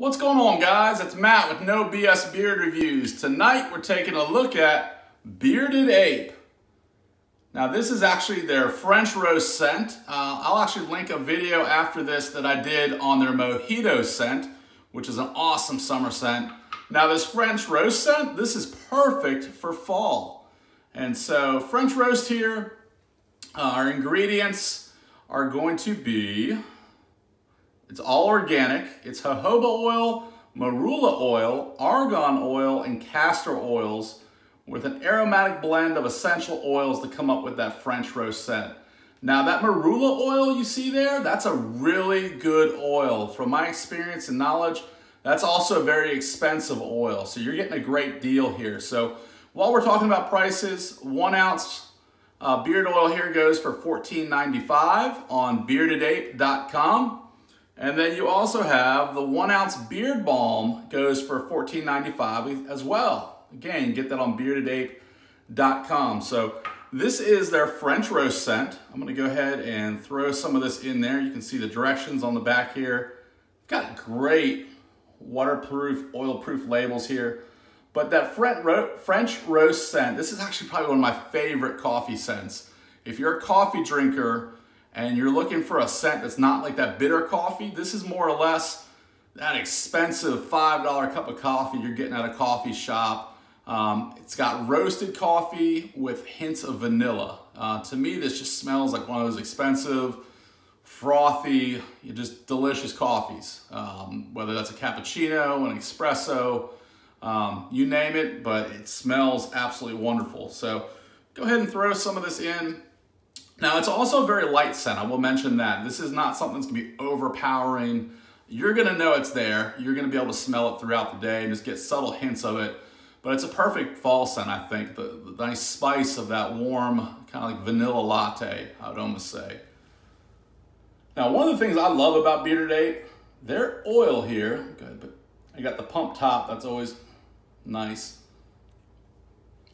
What's going on guys? It's Matt with No BS Beard Reviews. Tonight we're taking a look at Bearded Ape. Now this is actually their French roast scent. Uh, I'll actually link a video after this that I did on their Mojito scent, which is an awesome summer scent. Now this French roast scent, this is perfect for fall. And so French roast here, uh, our ingredients are going to be it's all organic. It's jojoba oil, marula oil, argan oil, and castor oils with an aromatic blend of essential oils to come up with that French roast scent. Now that marula oil you see there, that's a really good oil. From my experience and knowledge, that's also a very expensive oil. So you're getting a great deal here. So while we're talking about prices, one ounce uh, beard oil here goes for $14.95 on beardedape.com. And then you also have the one ounce beard balm goes for $14.95 as well. Again, get that on beardedape.com. So this is their French roast scent. I'm gonna go ahead and throw some of this in there. You can see the directions on the back here. Got great waterproof, oil-proof labels here. But that French roast scent, this is actually probably one of my favorite coffee scents. If you're a coffee drinker, and you're looking for a scent that's not like that bitter coffee, this is more or less that expensive $5 cup of coffee you're getting at a coffee shop. Um, it's got roasted coffee with hints of vanilla. Uh, to me, this just smells like one of those expensive, frothy, just delicious coffees. Um, whether that's a cappuccino, an espresso, um, you name it, but it smells absolutely wonderful. So go ahead and throw some of this in. Now it's also a very light scent, I will mention that. This is not something that's gonna be overpowering. You're gonna know it's there. You're gonna be able to smell it throughout the day and just get subtle hints of it. But it's a perfect fall scent, I think. The, the nice spice of that warm, kind of like vanilla latte, I would almost say. Now, one of the things I love about Bearded Ape, their oil here, good, but I got the pump top, that's always nice.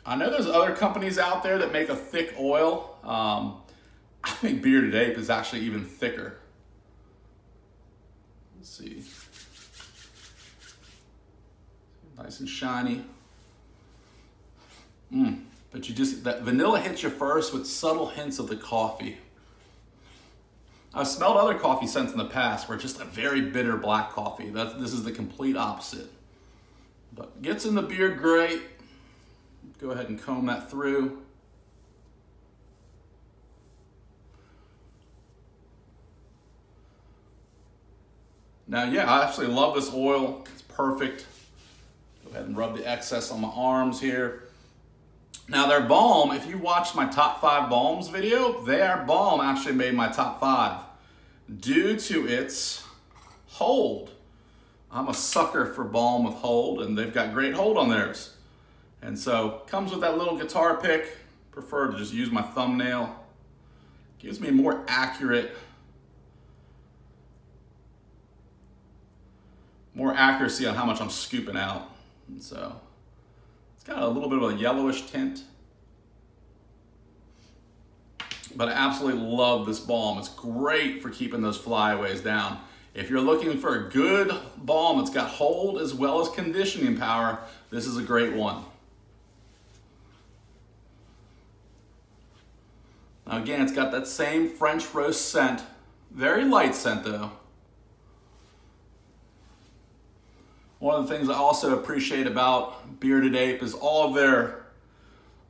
I know there's other companies out there that make a thick oil. Um, I think bearded ape is actually even thicker. Let's see. Nice and shiny. Mmm. But you just, that vanilla hits you first with subtle hints of the coffee. I've smelled other coffee scents in the past where it's just a very bitter black coffee. That's, this is the complete opposite. But gets in the beard great. Go ahead and comb that through. Now, yeah, I absolutely love this oil. It's perfect. Go ahead and rub the excess on my arms here. Now their balm, if you watched my top five balms video, their balm actually made my top five due to its hold. I'm a sucker for balm with hold and they've got great hold on theirs. And so comes with that little guitar pick. Prefer to just use my thumbnail. Gives me more accurate more accuracy on how much I'm scooping out. And so it's got a little bit of a yellowish tint. But I absolutely love this balm. It's great for keeping those flyaways down. If you're looking for a good balm that's got hold as well as conditioning power, this is a great one. Now again, it's got that same French roast scent. Very light scent though. One of the things I also appreciate about Bearded Ape is all of their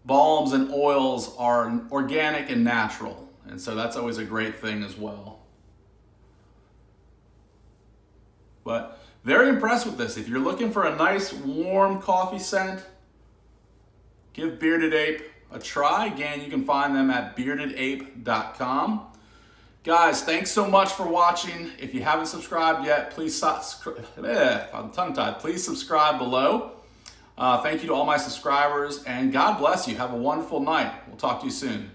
balms and oils are organic and natural. And so that's always a great thing as well. But very impressed with this. If you're looking for a nice warm coffee scent, give Bearded Ape a try. Again, you can find them at beardedape.com. Guys, thanks so much for watching. If you haven't subscribed yet, please subscribe. I'm tongue-tied. Please subscribe below. Uh, thank you to all my subscribers, and God bless you. Have a wonderful night. We'll talk to you soon.